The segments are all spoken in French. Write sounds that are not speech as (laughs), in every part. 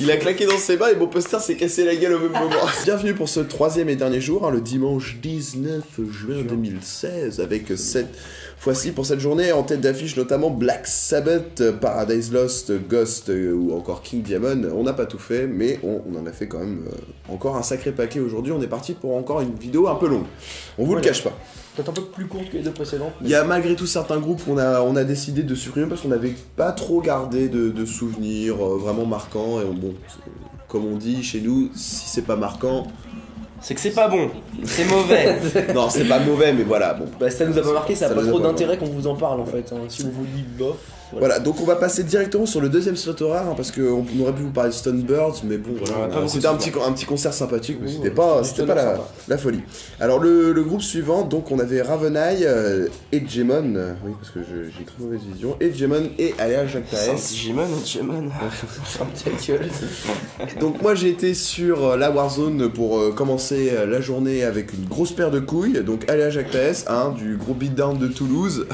Il a claqué dans ses mains et mon poster s'est cassé la gueule au même moment. (laughs) Bienvenue pour ce troisième et dernier jour, hein, le dimanche 19 juin 2016, avec cette fois-ci pour cette journée en tête d'affiche notamment Black Sabbath, Paradise Lost, Ghost euh, ou encore King Diamond. On n'a pas tout fait, mais on, on en a fait quand même euh, encore un sacré paquet aujourd'hui. On est parti pour encore une vidéo un peu longue. On vous le cache pas. Peut-être un peu plus courte que les deux précédentes. Il y a malgré tout certains groupes qu'on a, on a décidé de supprimer parce qu'on n'avait pas trop gardé de, de souvenirs euh, vraiment marquants. Et on- bon, comme on dit chez nous, si c'est pas marquant, C'est que c'est pas bon, c'est mauvais. (laughs) non, c'est pas mauvais, mais voilà, bon. Bah ça nous a pas marqué, ça a Ça pas trop d'intérêt qu'on vous en parle en fait. hein. Si on vous dit bof. Voilà, donc on va passer directement sur le deuxième slot horaire hein, parce qu'on aurait pu vous parler de Stone Birds, mais bon, voilà, c'était un petit, un petit concert sympathique, mais c'était pas, c'était pas la, la folie. Alors le, le groupe suivant, donc on avait Ravenai, euh, Hegemon, euh, oui parce que j'ai une très mauvaise vision, Hegemon et Alea Jacques (laughs) (laughs) ta gueule. Donc moi j'ai été sur euh, la Warzone pour euh, commencer euh, la journée avec une grosse paire de couilles, donc Alea Jacques Taes, hein, du gros beatdown de Toulouse.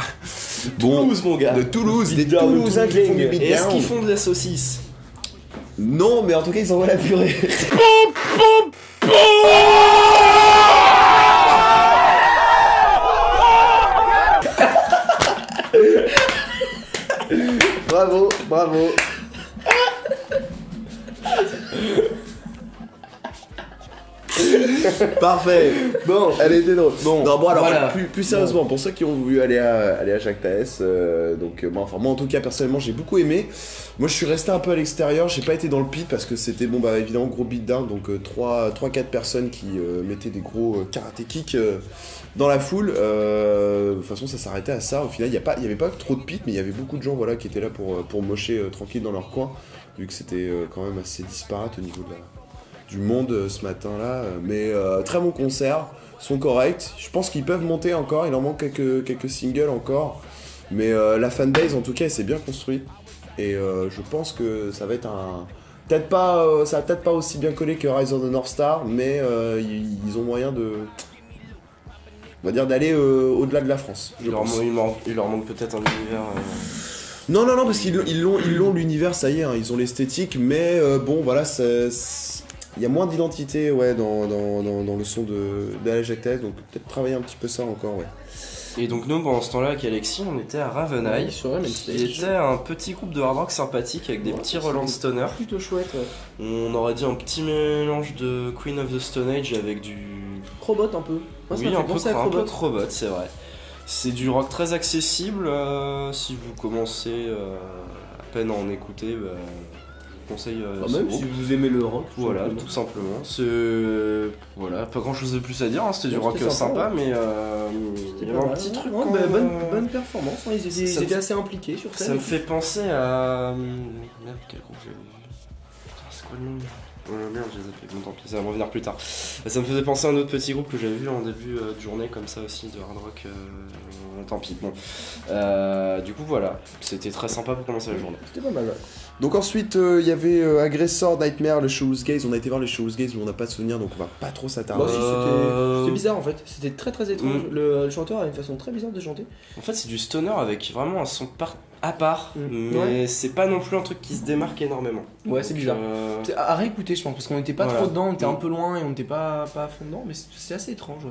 Bon, Toulouse, mon gars. de Toulouse, Toulousains qui font du. Et est-ce qu'ils font de la saucisse Non, mais en tout cas ils envoient la purée. (laughs) bravo, bravo. (laughs) Parfait. Bon, Elle était drôle. Bon, non, bon alors voilà. plus, plus sérieusement, pour ceux qui ont voulu aller à, aller à Jacques euh, donc euh, moi, enfin moi en tout cas personnellement j'ai beaucoup aimé. Moi je suis resté un peu à l'extérieur, j'ai pas été dans le pit parce que c'était bon bah évidemment gros beatdown, donc 3-4 personnes qui euh, mettaient des gros euh, karaté kicks euh, dans la foule. Euh, de toute façon ça s'arrêtait à ça. Au final il y, a pas- il y avait pas trop de pit, mais il y avait beaucoup de gens voilà qui étaient là pour, euh, pour mocher euh, tranquille dans leur coin, vu que c'était euh, quand même assez disparate au niveau de la, du monde euh, ce matin-là. euh, Mais euh, très bon concert, sont corrects. Je pense qu'ils peuvent monter encore, il en manque quelques, quelques singles encore. Mais euh, la fanbase en tout cas, s'est bien construite. Et euh, je pense que ça va être un. Peut-être pas, ça va peut-être pas aussi bien collé que Rise of the North Star, mais ils, ont moyen de. On va dire d'aller au-delà de la France. je il leur, pense. manque- il leur- il leur manque peut-être un univers. Non, non, non, parce qu'ils ils l'ont, ils l'ont l'univers, ça y est, hein, ils ont l'esthétique, mais euh, bon, voilà, c'est- il y a moins d'identité, ouais, dans, dans, dans, dans le son de, de la donc peut-être travailler un petit peu ça encore, ouais. Et donc nous, pendant ce temps-là, avec Alexis, on était à même Il était un petit groupe de hard rock sympathique avec des Ouais, petits de stoner. Plutôt chouette, ouais. On aurait dit un petit mélange de Queen of the Stone Age avec du. Crobot un peu. Moi, oui, un peu, à un peu. Crobot, c'est vrai. C'est du rock très accessible. euh, si vous commencez euh, à peine à en écouter, bah, conseille euh, ce même groupe. si vous aimez le rock. tout Voilà, simplement. tout simplement. C'est. Voilà, pas grand chose de plus à dire, hein, c'était du rock c'était sympa, sympa, mais euh, C'était il y pas avait un mal. petit truc. Ouais, bah, bonne, euh, bonne performance, hein, ils étaient, ça ils me étaient fait- assez impliqués sur scène. Ça me fait penser à. Merde, quel groupe j'ai Putain, C'est quoi le nom? Oh merde, j'ai zappé. Bon, tant pis, ça va me revenir plus tard. Ça me faisait penser à un autre petit groupe que j'avais vu en début euh, de journée, comme ça aussi, de hard rock. euh, Tant pis, bon. Euh, du coup, voilà. C'était très sympa pour commencer la journée. C'était pas mal, ouais. Donc ensuite, euh, il y avait euh, Aggressor, Nightmare, le Shows Gaze, on a été voir les Shows Gaze, mais on n'a pas de souvenir, donc on va pas trop s'attarder. Bah, Euh, c'était bizarre en fait. C'était très très étrange. Mm. Le, le chanteur a une façon très bizarre de chanter. En fait, c'est du stoner avec vraiment un son par- à part, Mm. mais Ouais. c'est pas non plus un truc qui se démarque énormément. Ouais, c'est bizarre. euh, À réécouter, je pense, parce qu'on était pas Voilà. trop dedans, on était Mm. un peu loin et on était pas, pas à fond dedans, mais c'est- assez étrange. Ouais.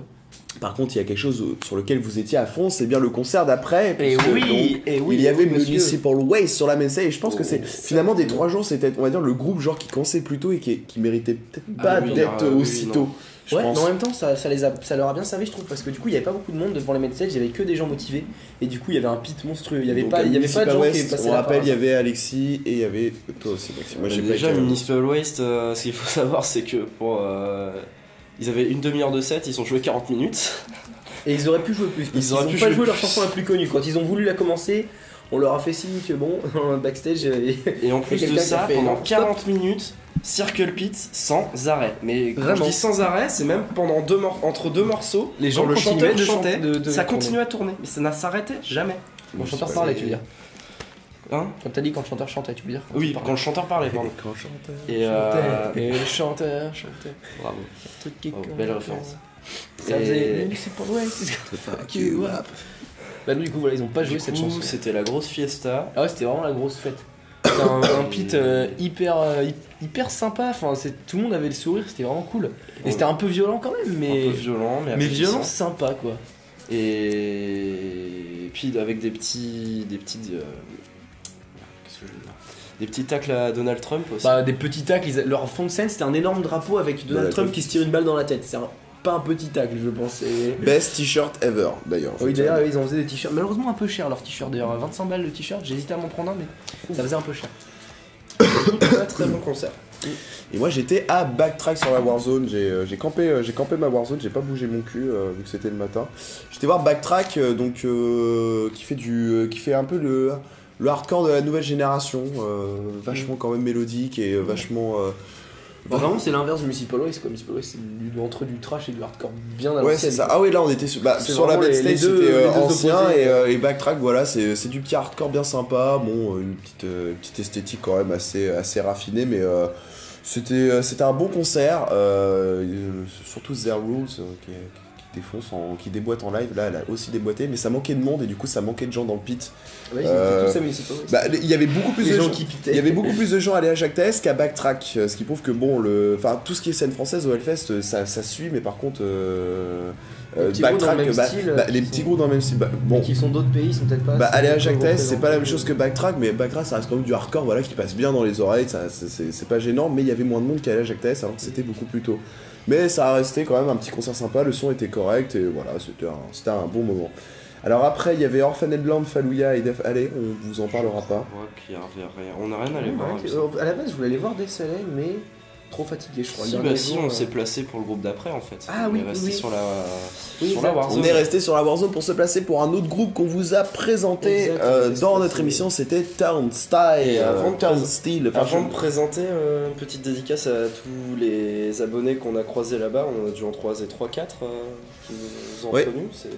Par contre, il y a quelque chose sur lequel vous étiez à fond, c'est bien le concert d'après. Et puisque, oui, et oui, il y avait oui, monsieur. Municipal Waste sur la main scène, et je pense que c'est Oh, finalement des trois jours, c'était, on va dire, le groupe genre qui commençait plus tôt et qui, qui méritait peut-être Ah pas oui, d'être aussitôt. non. Je ouais, pense. mais en même temps, ça, ça, les a, ça leur a bien servi, je trouve, parce que du coup, il y avait pas beaucoup de monde devant les médecins, il y avait que des gens motivés, et du coup, il y avait un pit monstrueux. Il y avait Donc, pas, à il y avait pas de gens West, qui passaient On rappelle, il y avait Alexis et il y avait toi aussi, Maxime. Moi, j'ai Euh, pas déjà, Municipal Waste, euh, (laughs) ce qu'il faut savoir, c'est que pour. euh, ils avaient une demi-heure de set, ils ont joué 40 minutes. Et ils auraient pu jouer plus, parce Ils qu'ils auraient ont pu pas jouer joué leur chanson la plus connue. Quand ils ont voulu la commencer, on leur a fait signe que bon, (laughs) backstage, Et en plus de ça, fait, pendant non, stop. 40 minutes, Circle Pit sans arrêt. Mais quand Vraiment. je dis sans arrêt, c'est même pendant deux mor- entre deux morceaux, Les gens quand le continuaient chanteur de ça continuait à tourner. Mais ça n'a s'arrêté jamais. Mon chanteur c'est- parlait, tu veux dire. Hein Quand t'as dit quand le chanteur chantait, tu veux dire Oui, quand le chanteur parlait, pardon. Quand je chantais. Et euh, Et le chanteur chantait. bravo. Un truc qui Oh, belle référence. Ça Et- faisait (laughs) you up. Bah, nous, du coup, voilà, ils ont pas joué Du cette coup, chanson. C'était la grosse fiesta. Ah ouais, c'était vraiment la grosse fête. c'était un, un pit euh, hyper, euh, hy- hyper sympa. Enfin, c'est- tout le monde avait le sourire, c'était vraiment cool. Et c'était un peu violent quand même, mais, Un peu violent, mais, mais violent sympa quoi. Et puis avec des petits. Des petites. euh, Qu'est-ce que je veux dire? Des petits tacles à Donald Trump aussi. Bah, des petits tacles, ils a- leur fond de scène c'était un énorme drapeau avec Donald Donald Trump Trump. qui se tire une balle dans la tête. C'est un- pas un petit tacle, je pense. Best t-shirt ever, d'ailleurs. Oui, d'ailleurs, ils en faisaient des t-shirts. Malheureusement, un peu cher leur t-shirt. D'ailleurs, 25 balles le t-shirt. J'ai hésité à m'en prendre un, mais ça faisait un peu cher. (coughs) Très très bon concert. Et moi j'étais à backtrack sur la Warzone, j'ai euh, campé, euh, campé ma Warzone, j'ai pas bougé mon cul euh, vu que c'était le matin. J'étais voir backtrack euh, donc euh, qui fait du euh, qui fait un peu le, le hardcore de la nouvelle génération, euh, vachement quand même mélodique et euh, vachement euh, Vraiment, c'est l'inverse du Municipal Waste. Quoi. Municipal Waste, c'est entre du trash et du hardcore bien à Ouais, c'est ça. Ah oui, là on était sur, bah, sur la les- stage, c'était euh, ancien opposés. et, euh, et backtrack, voilà, c'est c'est du petit hardcore bien sympa. Bon, euh, une petite, euh, petite esthétique quand même assez, assez raffinée, mais euh, c'était euh, c'était un bon concert. surtout Zero Rules qui, qui défonce, en- qui déboîte en live. Là, elle a aussi déboîté, mais ça manquait de monde et du coup, ça manquait de gens dans le pit. Ouais, Euh, tous. Bah, il y avait beaucoup plus les de gens gens. qui pitaient. Il y avait beaucoup plus de gens à Jacques Taès qu'à Backtrack, euh, ce qui prouve que bon, le, enfin tout ce qui est scène française au Hellfest, euh, ça, ça suit, mais par contre, euh, Les euh, petits groupes dans le même bah, style, bah, qui les sont- petits groupes dans le même style, bah, bon, Qui sont d'autres pays, sont peut-être pas. bah aller à Jacques c'est pas la même chose que Backtrack, mais Backtrack ça reste quand même du hardcore, voilà, qui passe bien dans les oreilles, c'est- pas gênant, mais il y avait moins de monde qu'à à Jacques alors que c'était beaucoup plus tôt. Mais ça a resté quand même un petit concert sympa, le son était correct et voilà, c'était un, bon moment. Alors après, il y avait Orphaned Land, Fallujah et Def Alley, on vous en parlera pas. Je crois qu'il y avait rien. On n'a rien à aller Ouais, voir. Euh, À la base, je voulais aller voir des soleils, mais trop fatigué, je crois. Si, bah si, on euh, s'est placé pour le groupe d'après en fait. Ah on oui, est resté oui. sur la, Oui, sur la exact. Warzone. On est resté sur la Warzone pour se placer pour un autre groupe qu'on vous a présenté euh, dans notre émission, c'était Town Style, Et euh, avant de Town Style. Avant de présenter euh, une petite dédicace à tous les abonnés qu'on a croisés là-bas, on a dû en croiser 3-4 euh, qui nous ont reconnus, c'est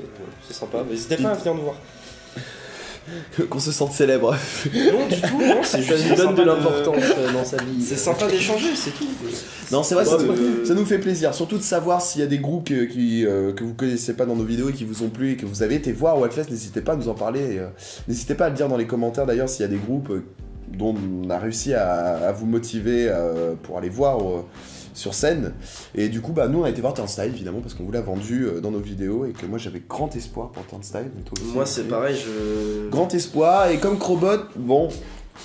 c'est sympa. N'hésitez pas à venir nous voir. (laughs) qu'on se sente célèbre. Non, du tout, non, c'est Ça lui donne de l'importance euh, dans sa vie. C'est sympa d'échanger, c'est tout. Non, c'est vrai, ça, nous- ça nous fait plaisir. Surtout de savoir s'il y a des groupes que, qui, euh, que vous connaissez pas dans nos vidéos et qui vous ont plu et que vous avez été voir au Hellfest. N'hésitez pas à nous en parler. euh, N'hésitez pas à le dire dans les commentaires d'ailleurs s'il y a des groupes euh, dont on a réussi à, à vous motiver euh, pour aller voir euh, sur scène. Et du coup, bah, nous on a été voir Turnstile évidemment parce qu'on vous l'a vendu euh, dans nos vidéos et que moi j'avais grand espoir pour Turnstile. Moi, c'est pareil, je. Grand espoir et comme Crobot, bon,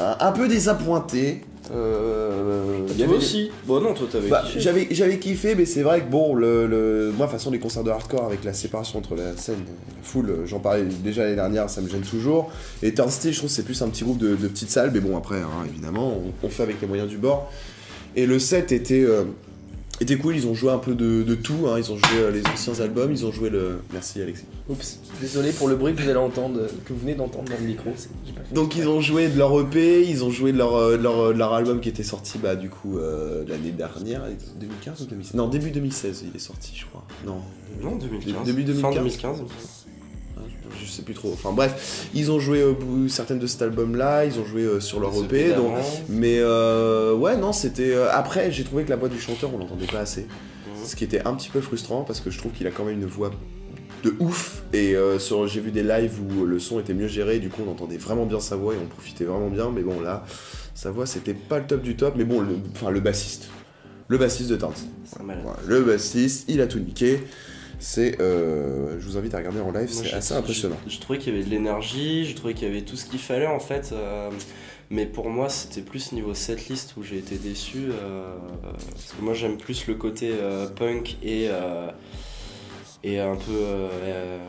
un, un peu désappointé. Euh, Toi avait- aussi Bon, non, toi, t'avais bah, kiffé. j'avais, j'avais kiffé, mais c'est vrai que bon, le, le- moi, de façon, les concerts de hardcore avec la séparation entre la scène et la foule, j'en parlais déjà l'année dernière, ça me gêne toujours. Et Turnstile, je trouve c'est plus un petit groupe de, de petites salles, mais bon, après, hein, évidemment, on, on fait avec les moyens du bord. Et le set était, euh, était cool, ils ont joué un peu de, de tout, hein, ils ont joué euh, les anciens albums, ils ont joué le. Merci Alexis. Oups, désolé pour le bruit que vous allez entendre, que vous venez d'entendre dans le micro. pas fait Donc ils ont joué de leur EP, ils ont joué de leur, euh, de leur, de leur album qui était sorti bah, du coup euh, l'année dernière, 2015 ou 2016 Non, début 2016 il est sorti je crois. Non, Non, 2015. Début 2015. Fin 2015. Je sais plus trop. Enfin bref, ils ont joué euh, certaines de cet album là, ils ont joué euh, sur leur EP. Donc... d'avant. Mais euh, ouais, non, c'était. Après, j'ai trouvé que la voix du chanteur on l'entendait pas assez. Mhm. Ce qui était un petit peu frustrant parce que je trouve qu'il a quand même une voix de ouf. Et euh, j'ai vu des lives où le son était mieux géré, du coup on entendait vraiment bien sa voix et on profitait vraiment bien. Mais bon, là, sa voix c'était pas le top du top. Mais bon, le, enfin, le bassiste. Le bassiste de. Voilà, le bassiste, il a tout niqué. C'est. euh, je vous invite à regarder en live, c'est assez impressionnant. Je, je trouvais qu'il y avait de l'énergie, je trouvais qu'il y avait tout ce qu'il fallait en fait. euh, mais pour moi, c'était plus niveau setlist où j'ai été déçu. euh, parce que moi, j'aime plus le côté euh, punk et. euh, et un peu euh,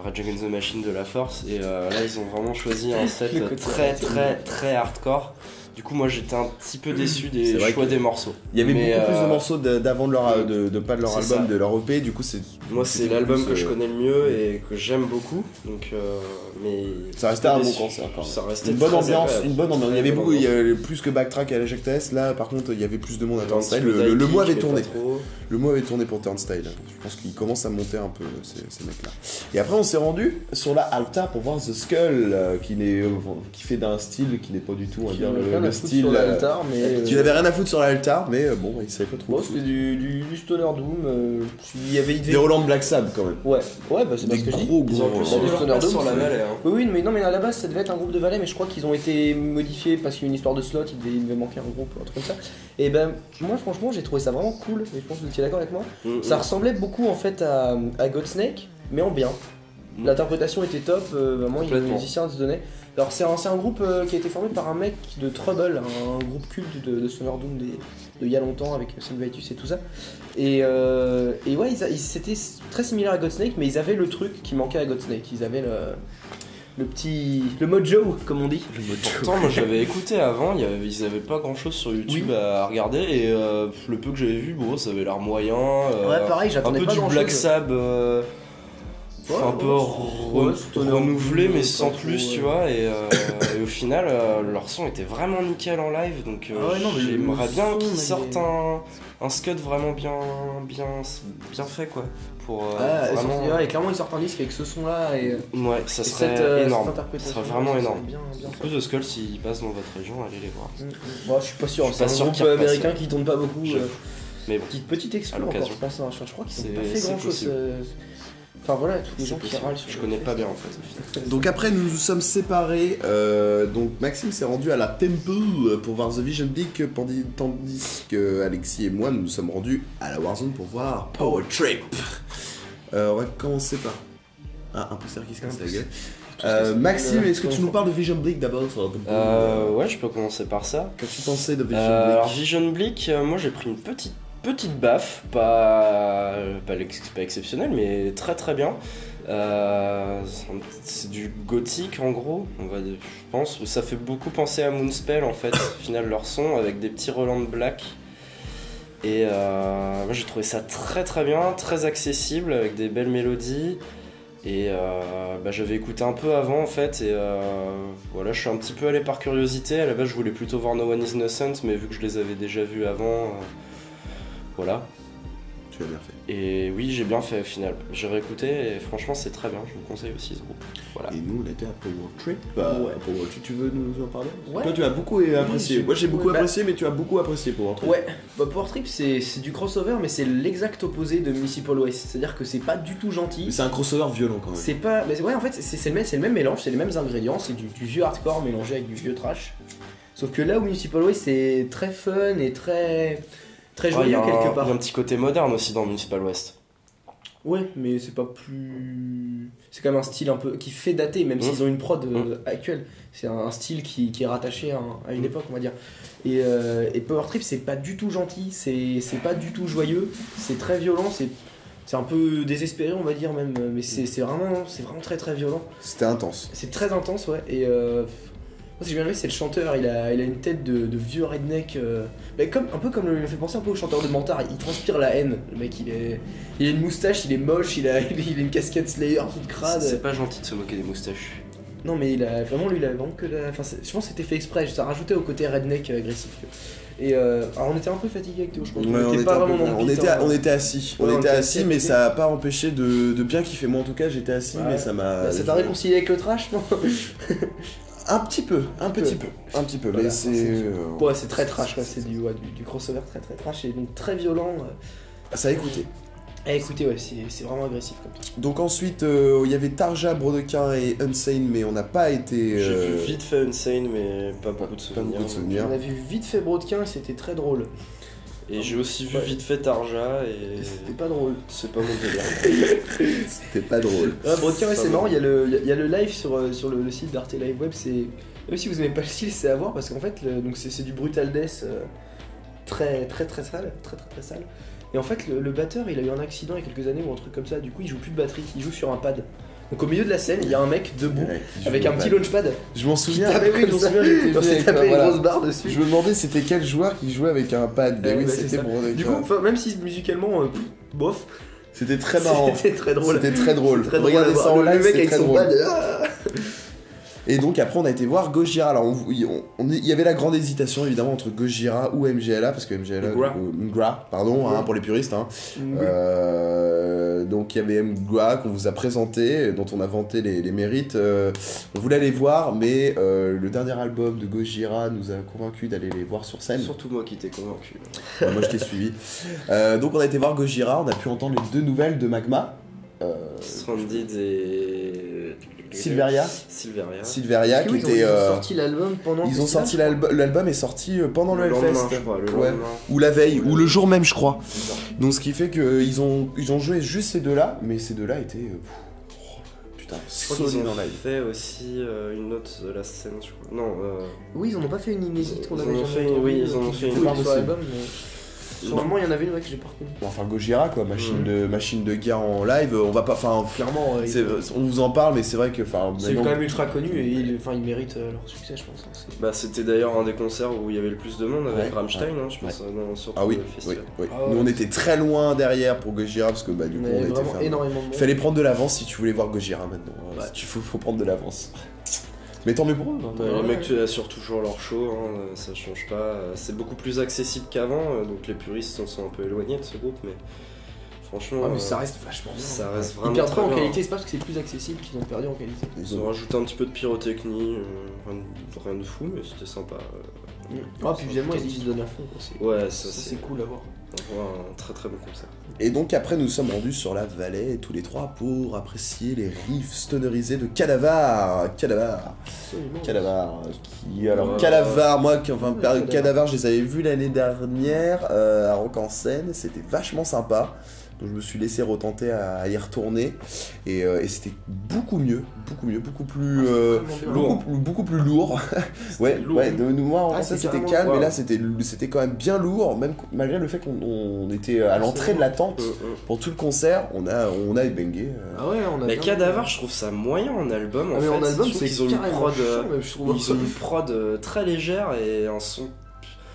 Rage Against the Machine de la force et euh, là ils ont vraiment choisi un (laughs) set très très très hardcore du coup moi j'étais un petit peu déçu C'est des choix que- des morceaux Il y avait Mais, beaucoup plus de euh, morceaux d'avant de leur de, de pas de leur album, ça. de leur EP, du coup c'est. moi c'est l'album que je connais le mieux et que j'aime beaucoup donc euh, mais Ça restait un bon déçu. concert quand même. ça restait Une bonne très ambiance, agréable. une bonne ambiance. Il y avait beaucoup, bonne il y avait plus que Backtrack à la Jack Test. Là, par contre, il y avait plus de monde à Turnstile. Le, le- le mois avait tourné. Le mois avait tourné pour Turnstile. Je pense qu'il commence à monter un peu ces, ces mecs-là. Et après, on s'est rendu sur la Alta pour voir The Skull, euh, qui, n'est, qui fait d'un style qui n'est pas du tout, on va Qui dire, le, rien rien le à foutre style, sur euh, l'altar, mais. euh, Tu n'avais rien à foutre sur l'altar, mais euh, bon, il savait pas trop. Bon, c'était du, du, du Stoner Doom. euh, il y avait. Des Roland Black Sabbath quand même. Ouais, ouais, bah c'est parce que je dis. gros Stoner Dome, sur la. Hein. Oui, oui, mais non, mais à la base ça devait être un groupe de valets, mais je crois qu'ils ont été modifiés parce qu'il y a une histoire de slot, il devait, il devait manquer un groupe, un truc comme ça. Et ben, moi franchement, j'ai trouvé ça vraiment cool, et je pense que vous étiez d'accord avec moi. Mm, Ça mm. ressemblait beaucoup en fait à, à Godsnake, mais en bien. Mm. L'interprétation était top, euh, vraiment, il y a des musiciens se donnaient. Alors, c'est un, un groupe euh, qui a été formé par un mec de Trouble, un, groupe culte de, de Doom des- de il y a longtemps avec Sun Vitus et tout ça. Et, euh, et ouais, ils c'était très similaire à Godsnake, mais ils avaient le truc qui manquait à Godsnake. Ils avaient le, le petit. le mojo, comme on dit. Pourtant, moi j'avais écouté avant, il y avait- ils avaient pas grand chose sur YouTube Oui. à regarder et euh, le peu que j'avais vu, bon, ça avait l'air moyen. euh, Ouais, pareil, un j'attendais peu pas du grand Black chose. Sab, euh, Ouais, un peu re- renouvelé, mais sans trop, plus, tu vois. Et, euh, et au final, euh, leur son était vraiment nickel en live, donc euh, Ah j'aimerais bien son, qu'ils il sortent un, un scud vraiment bien, bien, bien fait, quoi. Pour euh, Ah, vraiment. ouais, et clairement, ils sortent un disque avec ce son-là et, Ouais, ça et serait cette, euh, énorme. cette. Ça serait vraiment énorme. serait Bien, bien En fait. plus de Skull, s'ils passent dans votre région, allez les voir. Mm. Bon, je suis pas sûr, c'est un sûr groupe américain qui tourne pas beaucoup. Je- euh, Mais bon. Petite, petite exclu encore, je pense. hein. Je, crois qu'ils ont pas fait grand chose. Enfin voilà, tous les gens qui râlent sur Je le connais fait. pas bien en fait. Donc après nous nous sommes séparés, euh, donc Maxime s'est rendu à la Temple pour voir The Vision League, tandis, que Alexis et moi nous nous sommes rendus à la Warzone pour voir Power Trip. Euh, on va commencer par... Ah, un poster qui se casse la gueule. Euh, Maxime, est-ce que tu nous parles de Vision Bleak d'abord Euh, ouais, je peux commencer par ça. Qu'as-tu pensé de Vision Euh, alors Bleak Vision Bleak, euh, moi j'ai pris une petite petite baffe, pas pas, exceptionnelle, mais très très bien. Euh, c'est du gothique en gros, on va je pense. Ça fait beaucoup penser à Moonspell en fait, au final leur son avec des petits Roland Black. Et euh, moi j'ai trouvé ça très très bien, très accessible avec des belles mélodies. Et euh, bah, j'avais écouté un peu avant en fait, et voilà, je suis un petit peu allé par curiosité. À la base, je voulais plutôt voir No One Is Innocent, mais vu que je les avais déjà vus avant, voilà. Tu as bien fait. Et oui, j'ai bien fait au final. J'ai réécouté et franchement, c'est très bien. Je vous conseille aussi ce groupe. Voilà. Et nous on était à Power Trip. Bah, Ouais. Power Trip, tu veux nous en parler? Ouais. Toi tu as beaucoup apprécié. Moi j'ai beaucoup- bah- apprécié, mais tu as beaucoup apprécié Power Trip. Ouais, bah Power Trip c'est c'est du crossover, mais c'est l'exact opposé de Municipal Waste. C'est-à-dire que c'est pas du tout Mais gentil. c'est un crossover violent quand même. C'est pas. Mais ouais, en fait, c'est le, même- c'est le même mélange, c'est les mêmes ingrédients, c'est du, du vieux hardcore mélangé avec du vieux trash. Sauf que là où Municipal Waste c'est très fun et très. Très il y joyeux a un- quelque part. il y a un petit côté moderne aussi dans Municipal West. Ouais, mais c'est pas plus. C'est quand même un style un peu qui fait dater, même Mmh. s'ils ont une prod euh, actuelle. C'est un, style qui, qui est rattaché à, un- à une époque, on va dire. Et, euh, et Power Trip, c'est pas du tout gentil, c'est c'est pas du tout joyeux, c'est très violent, c'est. C'est un peu désespéré, on va dire même, mais c'est c'est vraiment, c'est vraiment très très violent. C'était intense. C'est très intense, ouais. Et euh, moi, ce que j'ai bien aimé, c'est le chanteur. Il a, il a une tête de, de vieux redneck. euh, mais comme, un peu comme le, il me fait penser un peu au chanteur de Mantard. Il transpire la haine. Le mec, il est, il a une moustache, il est moche, il a, (laughs) il a une casquette Slayer toute crade. C'est pas gentil de se moquer des moustaches. Non, mais il a vraiment, lui, il a vraiment que la. Enfin, je pense que c'était fait exprès. Ça rajoutait au côté redneck euh, agressif. Et euh, alors, on était un peu fatigué avec Théo, je pense. Ouais, on on, était pas vraiment on on assis. Ouais, on on était était assis, assis, mais ça n'a pas empêché de, de bien kiffer. Moi en tout cas, j'étais assis, Ouais. mais ça m'a. Bah, ça t'a réconcilié avec le trash, non? (laughs) Un petit peu, un petit peu, un petit peu. Voilà, mais c'est. euh, Ouais, c'est très trash, c'est du, ouais, du, du crossover très très trash et donc très violent. euh. Ça a écouté. Eh, écoutez, ouais, c'est vraiment agressif comme ça. Donc ensuite, euh, il y avait Tarja, Brodequin et Unsane, mais on n'a pas été. J'ai vu vite fait Insane, mais pas beaucoup de pas souvenirs. beaucoup de souvenirs. On a vu vite fait et c'était très drôle. Et j'ai aussi vu Ouais. vite fait Tarja et C'était pas drôle. c'est pas mon délire. (laughs) C'était pas drôle. Ouais, Pas c'est marrant, il y, a le- il y a- le live sur, euh, sur le, le site d'Arte Live Web, c'est. Même si vous aimez pas le style, c'est à voir parce qu'en fait, le- donc c'est c'est du brutal death euh, très très très sale, très très très sale. Et en fait, le, le batteur, il a eu un accident il y a quelques années ou un truc comme ça, du coup, il joue plus de batterie, il joue sur un pad. Donc au milieu de la scène, il y a un mec debout Ouais, avec un petit pad. launchpad Je m'en souviens. Ah, oui, je m'en souviens, j'étais On venu s'est avec tapé un- une grosse barre dessus. Je me demandais c'était quel joueur qui jouait avec un pad. Ben Ouais, oui, c'est c'était. Brodequin. Du coup, même si musicalement, euh, bof, c'était très marrant. (laughs) C'était très drôle. C'était très drôle. Regardez ça en Le live, mec c'est avec très son drôle. pad. Et donc après on a été voir Gojira. Alors on- on- on- il y avait la grande hésitation évidemment entre Gojira ou MGLA parce que MGLA, Mgra. ou Mgra, pardon hein, pour les puristes. hein. Euh, donc il y avait Mgra qu'on vous a présenté, dont on a vanté les, les mérites. Euh, on voulait aller voir, mais euh, le dernier album de Gojira nous a convaincu d'aller les voir sur scène. Surtout moi qui t'ai convaincu. Ouais, moi je t'ai suivi. Euh, donc on a été voir Gojira, on a pu entendre les deux nouvelles de Magma. Euh, Stranded et. Silveria. Silveria. Silveria qui oui, ils ont, était. ils ont euh, sorti l'album pendant. le Ils ont sorti l'album, est sorti euh, pendant le, Hellfest, je crois, le Ouais. lendemain. ou la veille, ou le jour même je crois. Donc ce qui fait qu'ils ont, ils ont joué juste ces deux-là, mais ces deux-là étaient, euh, oh, putain, Je crois qu'ils ont fait aussi euh, une autre de la scène, je crois. Non, euh, Oui, ils en ont pas fait une inédite, avait fait- oui, euh, ils en ont fait était une sur l'album, mais. Sur le moment, il y en avait une ouais, que j'ai pas reconnue. Enfin Gojira quoi, machine Mm. de machine de guerre en live, on va pas, enfin, Clairement, c'est- on vous en parle, mais c'est vrai que, c'est maintenant- quand même ultra connu et ils, enfin, ils méritent euh, leur succès, je pense. hein, c'est- bah, c'était d'ailleurs un des concerts où il y avait le plus de monde avec Ouais, Rammstein, hein, je pense, euh, dans- surtout Ah oui, le oui, festival. oui. Ah. Nous on était très loin derrière pour Gojira parce que bah du On coup on était énormément de. Il fallait prendre de l'avance si tu voulais voir Gojira maintenant. Si tu faut, faut prendre de l'avance. Mais tant mieux pour eux. hein. Bah, Ouais. Les mecs tu assurent toujours leur show, hein, euh, ça change pas. euh, C'est beaucoup plus accessible qu'avant, euh, donc les puristes s'en sont un peu éloignés de ce groupe, mais franchement, Ouais, mais ça reste vachement bien. ça reste Ils vraiment perdent pas en qualité, c'est pas parce que c'est plus accessible qu'ils ont perdu en qualité. Ils ont rajouté un petit peu de pyrotechnie, euh, rien, de- rien de fou, mais c'était sympa. euh. Ah, puis évidemment, ils, ils se donnent à fond. quoi, c'est- Ouais, ça, ça, c'est c'est cool à voir. On voit un très très bon concert. Et donc après nous sommes rendus sur la vallée tous les trois pour apprécier les riffs stonerisés de Cadavar. Cadavar. Absolument. Cadavar. Qui alors Ouais. Cadavar, moi qui- enfin Cadavar. Cadavar, je les avais vus l'année dernière euh, à Rock en scène, c'était vachement sympa. Donc je me suis laissé retenter à y retourner et, euh, et c'était beaucoup mieux, beaucoup mieux, beaucoup plus euh, Vraiment bien. beaucoup, plus- beaucoup plus lourd. (laughs) ouais, lourd. ouais, de moi en Ah, c'était calme, mais là c'était c'était quand même bien lourd, même malgré le fait qu'on on était à l'entrée de la tente Euh, euh. pour tout le concert, on a on a ébangé. euh. Ah ouais, on a. Mais Cadavar, je trouve ça moyen en album. Ah, en mais fait. en album, c'est qu'ils ont une prod, euh, ils ont une prod euh, très légère et un son.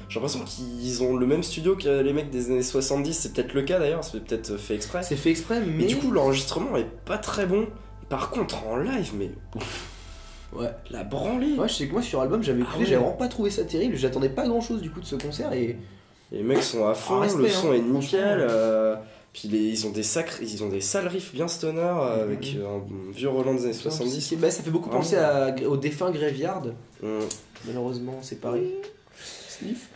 J'ai l'impression qu'ils ont le même studio que les mecs des années 70. C'est peut-être le cas d'ailleurs, c'est peut-être fait exprès. C'est fait exprès, mais. Mais du coup, l'enregistrement est pas très bon. Par contre, en live, mais Ouais. la branlée. Ouais, je sais que moi sur album j'avais écouté, Ah ouais. j'avais vraiment pas trouvé ça terrible, j'attendais pas grand chose du coup de ce concert et. Les mecs sont à fond, Ah, respect, le son hein, est nickel. euh, puis les- ils ont des sacrés, ils ont des sales riffs bien stoner euh, Mhm. avec euh, un vieux Roland des années 70. Bah, ça fait beaucoup penser à, au défunt Graveyard, Mm. malheureusement c'est pareil. Sniff.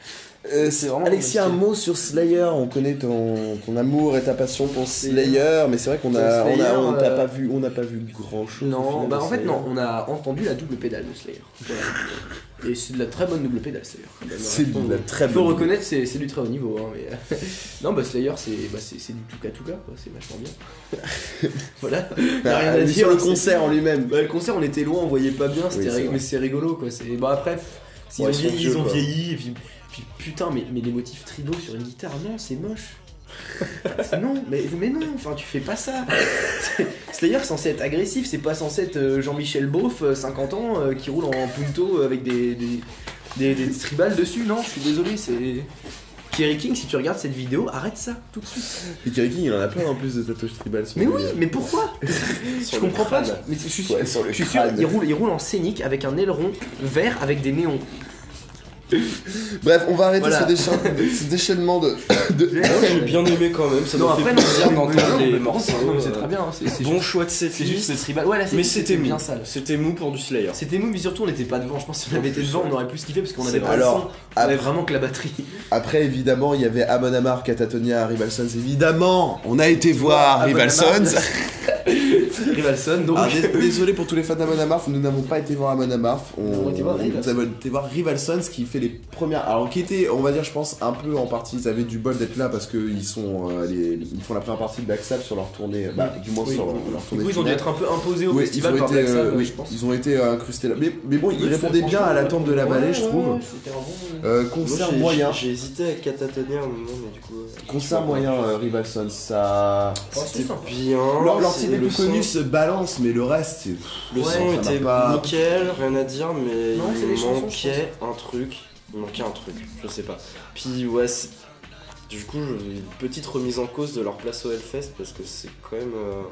Euh, Alexis, le un mot sur Slayer. On connaît ton, ton amour et ta passion pour Slayer, mais c'est vrai qu'on a, Slayer, on a, on euh, pas vu, on n'a pas vu grand chose. Non, bah en fait non, on a entendu la double pédale de Slayer. Et c'est de la très bonne double pédale Slayer. C'est Faut- de la très Faut bonne. reconnaître, c'est c'est du très haut niveau. Hein, mais... (laughs) non, bah Slayer, c'est bah, c'est- c'est du tout cas tout cas, quoi. c'est vachement bien. (laughs) voilà, a rien à dire. sur le c'est- concert en lui-même. Bah, le concert, on était loin, on voyait pas bien, c'était Oui, mais c'est rigolo quoi. C'est bah après, s'ils Ouais, ont ils sont vieilli, vieux, ils ont vieilli, et puis, puis putain, mais, mais les motifs tribaux sur une guitare, non, c'est moche. (laughs) non, mais, mais non, enfin tu fais pas ça. (laughs) C'est censé être agressif, c'est pas censé être euh, Jean-Michel Beauf, euh, 50 ans, euh, qui roule en punto euh, avec des, des, des, des tribales dessus. Non, je suis désolé, c'est. Kerry King, si tu regardes cette vidéo, arrête ça tout de suite. Et Kerry King, il en a plein en plus de tatouages tribal. sur Mais oui, mais pourquoi (laughs) Je comprends pas. Mais je suis sûr, Ouais, sur le je suis sûr, crâne. il roule, il roule en scénique avec un aileron vert avec des néons. (laughs) Bref, on va arrêter Voilà. ce, déchaînement, (laughs) ce déchaînement de. de- J'ai bien aimé quand même, ça non, m'a après, fait plaisir d'entendre les morceaux. c'est très bien. hein, C'est Bon juste- choix de cette c'est juste liste. le tribal. Ouais, là, Mais c'était mou. bien sale. C'était mou pour du Slayer. C'était mou, mais surtout on n'était pas devant. Je pense que si on avait été devant, on aurait plus kiffé parce qu'on avait pas le son. Alors, On avait vraiment que la batterie. après, évidemment, il y avait Amon Amar, Catatonia, Rival Sons. Évidemment, on a été voir (laughs) Rival. Sons. Rivalson, donc. Alors, Ah, dés- désolé pour tous les fans d'Amon Amarth, nous n'avons pas été voir Amon Amarth. On, a été voir Rival nous avons été voir Rival Sons qui fait les premières. Alors, qui était, on va dire, je pense, un peu en partie. Ils avaient du bol d'être là parce qu'ils sont, euh, les- ils font la première partie de Black Sabbath sur leur tournée, bah, du moins Oui. sur leur, leur Du tournée. coup, ils ont dû finale. être un peu imposés au Oui, festival ils ont par été, Black Sabbath, euh, oui, je pense. ils ont été euh, incrustés là. Mais, mais bon, ils Oui, répondaient bien à l'attente de la Ouais, vallée, je trouve. ouais, C'était un bon. Euh, Moi, concert j'ai- moyen. J'ai hésité avec Catatonia à un moment, mais du coup. euh, Concert moyen, euh, Rival Sons, ça. Oh, c'est C'était sympa. bien. Leur, leur c'est- titre les le plus son- connus se balance, mais le reste, c'est. Le Ouais, son ça m'a était pas- nickel, rien à dire, mais Non, c'est les il chansons, manquait un truc. Il manquait un truc, je sais pas. Puis ouais, du coup, une petite remise en cause de leur place au Hellfest parce que c'est quand même euh,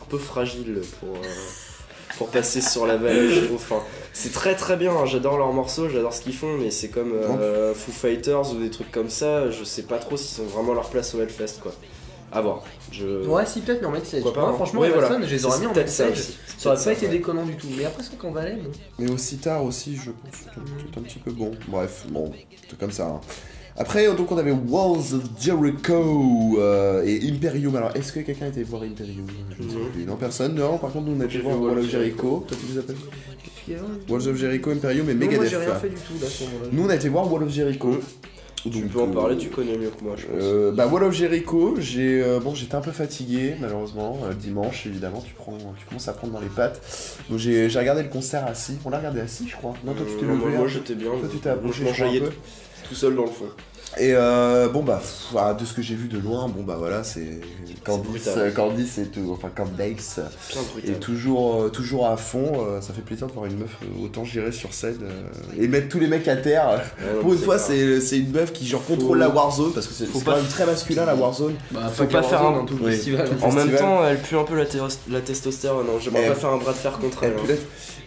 un peu fragile pour. euh, pour passer sur la vallée. je trouve. Enfin, c'est très très bien, hein, j'adore leurs morceaux, j'adore ce qu'ils font, mais c'est comme euh, Foo Fighters ou des trucs comme ça, je sais pas trop s'ils ont vraiment leur place au Hellfest quoi. À voir. Je... Ouais, si, peut-être, mais en. Pourquoi pas, Moi, hein. franchement, Ouais, voilà. je les aurais mis en C'est peut-être ça. Ça aurait C'est pas été déconnant du tout. Mais après, ça, qu'en Valais, bon. Mais aussi tard aussi, je pense, c'est un, c'est un petit peu bon. Bref, bon, c'est comme ça. hein. Après, donc on avait Walls of Jericho euh, et Imperium. Alors, est-ce que quelqu'un était voir Imperium? Je ne sais Non. personne. Non, par contre, nous on a été voir vu Wall Wall of Jericho. Toi, tu les appelles? Walls of Jericho, Imperium et Non, moi, Megadeth. j'ai rien fait du tout, là, à ce moment-là. Nous, on a été voir Wall of Jericho. Tu peux en euh, parler, tu connais mieux que moi, je pense. Euh, bah Wall of Jericho, j'ai euh, bon j'étais un peu fatigué malheureusement euh, dimanche évidemment tu prends tu commences à prendre dans les pattes donc j'ai j'ai regardé le concert assis on l'a regardé assis je crois non toi tu t'es levé moi, j'étais bien. Toi, tu t'es Moi, approché, je tout seul dans le fond. Et euh, bon bah pff, voilà, de ce que j'ai vu de loin, bon bah voilà, c'est Candice, euh, Candice est tout, enfin Candace Bien est toujours euh, toujours à fond. euh, ça fait plaisir de voir une meuf euh, autant gérer sur scène euh, et mettre tous les mecs à terre. Ouais, (laughs) Pour une fois, c'est c'est une meuf qui genre Faut- contrôle la Warzone parce que c'est faut c'est pas quand même très masculin la Warzone. Bah, Faut pas faire un- dans tout le Oui. festival. Tout- En même temps, elle pue un peu la, téros- la testostérone. hein. J'aimerais pas faire un bras de fer contre elle. Elle hein.